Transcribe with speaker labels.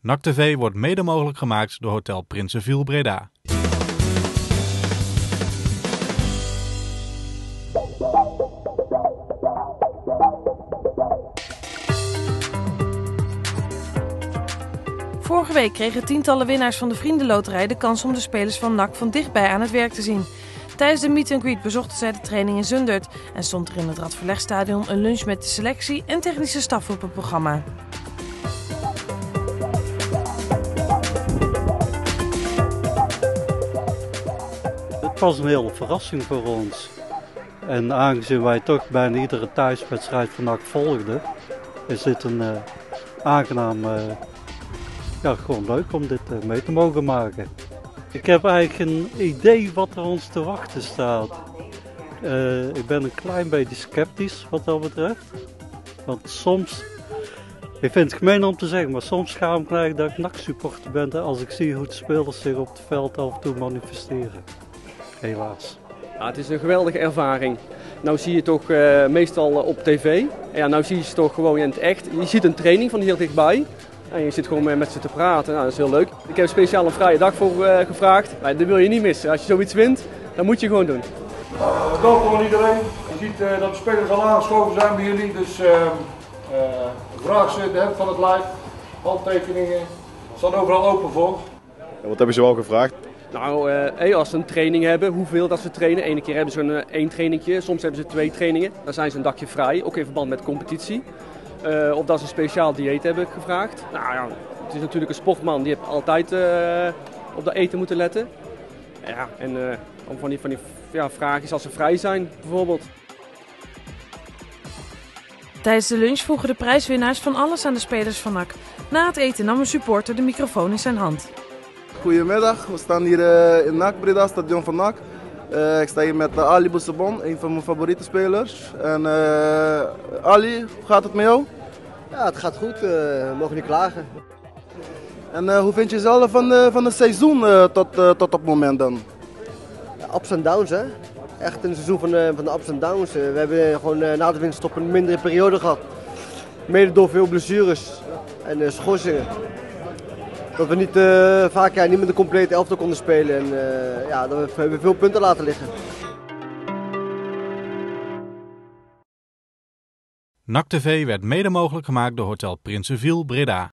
Speaker 1: NAC TV wordt mede mogelijk gemaakt door Hotel Prinsenviel Breda.
Speaker 2: Vorige week kregen tientallen winnaars van de Vriendenloterij de kans om de spelers van NAC van dichtbij aan het werk te zien. Tijdens de meet and greet bezochten zij de training in Zundert en stond er in het Radverlegstadion een lunch met de selectie en technische staf op het programma.
Speaker 3: Was een hele verrassing voor ons. En aangezien wij toch bijna iedere thuiswedstrijd van NAC volgden, is dit een uh, aangenaam, uh, ja gewoon leuk om dit uh, mee te mogen maken. Ik heb eigenlijk een idee wat er ons te wachten staat. ik ben een klein beetje sceptisch wat dat betreft. Want soms, ik vind het gemeen om te zeggen, maar soms schaam ik me dat ik NAC-supporter ben als ik zie hoe de spelers zich op het veld af en toe manifesteren helaas.
Speaker 4: Ja, het is een geweldige ervaring. Nou zie je toch uh, meestal op tv. Ja, nou zie je ze toch gewoon in het echt. Je ziet een training van heel dichtbij. En je zit gewoon met ze te praten. Nou, dat is heel leuk. Ik heb speciaal een vrije dag voor uh, gevraagd. Maar dat wil je niet missen. Als je zoiets wint, dan moet je gewoon doen.
Speaker 5: Uh, welkom aan iedereen. Je ziet uh, dat de spelers al aangeschoven zijn bij jullie. Dus vraag ze de helft van het lijf. Handtekeningen. Staan overal open voor.
Speaker 6: Ja, wat hebben ze wel gevraagd?
Speaker 4: Nou, uh, als ze een training hebben, hoeveel dat ze trainen. Eén keer hebben ze een uh, één trainingje, soms hebben ze twee trainingen. Dan zijn ze een dagje vrij, ook in verband met competitie. Uh, of dat ze een speciaal dieet hebben gevraagd. Nou ja, het is natuurlijk een sportman, die heeft altijd op dat eten moeten letten. Ja, en om van die, van die ja, vragen als ze vrij zijn, bijvoorbeeld.
Speaker 2: Tijdens de lunch vroegen de prijswinnaars van alles aan de spelers van NAC. Na het eten nam een supporter de microfoon in zijn hand.
Speaker 7: Goedemiddag, we staan hier uh, in NAC Breda, stadion van NAC. Uh, ik sta hier met uh, Ali Boussabon, een van mijn favoriete spelers. En Ali, hoe gaat het met jou?
Speaker 8: Ja, het gaat goed, we mogen niet klagen.
Speaker 7: En hoe vind je jezelf van, van het seizoen tot, tot op het moment dan?
Speaker 8: Ja, ups en downs hè. Echt een seizoen van, van de ups en downs. we hebben gewoon na de winterstop een mindere periode gehad. Mede door veel blessures en schorsingen dat we niet, uh, vaak ja, niet met de complete elftal konden spelen. En uh, ja, dat we, we hebben veel punten laten liggen.
Speaker 1: NAC TV werd mede mogelijk gemaakt door Hotel Prinsenviel Breda.